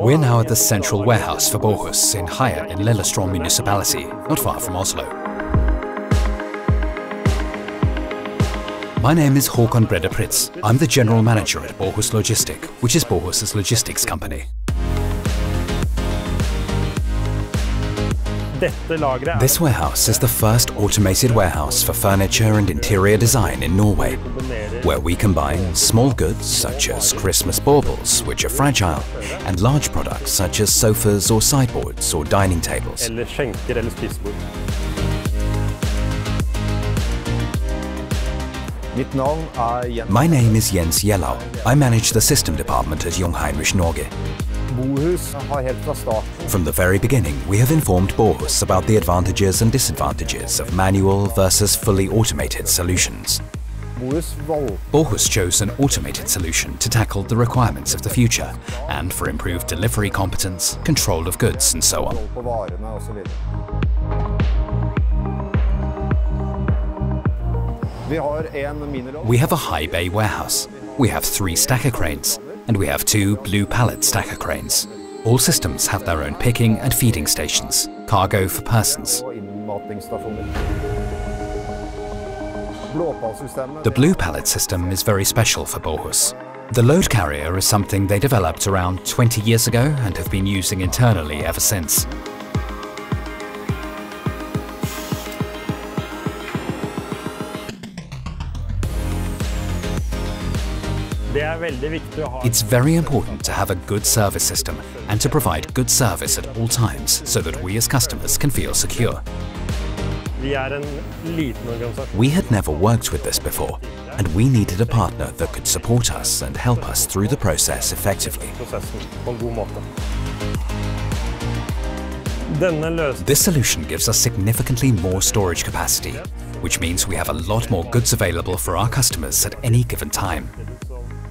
We're now at the central warehouse for Bohus in Haya in Lillestrøm municipality, not far from Oslo. My name is Håkon Brede Pritz. I'm the general manager at Bohus Logistic, which is Bohus's logistics company. This warehouse is the first automated warehouse for furniture and interior design in Norway, where we combine small goods such as Christmas baubles, which are fragile, and large products such as sofas or sideboards or dining tables. My name is Jens Jellau. I manage the system department at Jungheinrich Norge. From the very beginning, we have informed Bohus about the advantages and disadvantages of manual versus fully automated solutions. Bohus chose an automated solution to tackle the requirements of the future and for improved delivery competence, control of goods and so on. We have a high bay warehouse. We have three stacker cranes, and we have two blue pallet stacker cranes. All systems have their own picking and feeding stations, cargo for persons. The blue pallet system is very special for Bohus. The load carrier is something they developed around 20 years ago and have been using internally ever since. It's very important to have a good service system and to provide good service at all times so that we as customers can feel secure. We had never worked with this before, and we needed a partner that could support us and help us through the process effectively. This solution gives us significantly more storage capacity, which means we have a lot more goods available for our customers at any given time.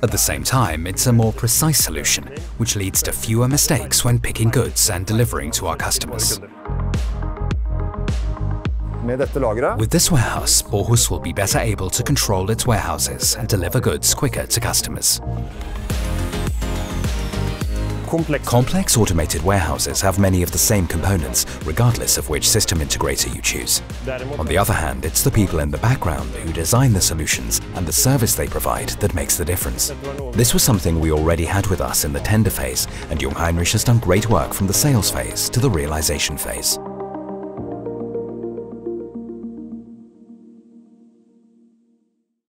At the same time, it's a more precise solution, which leads to fewer mistakes when picking goods and delivering to our customers. With this warehouse, Bohus will be better able to control its warehouses and deliver goods quicker to customers. Complex automated warehouses have many of the same components, regardless of which system integrator you choose. On the other hand, it's the people in the background who design the solutions and the service they provide that makes the difference. This was something we already had with us in the tender phase, and Jungheinrich has done great work from the sales phase to the realization phase.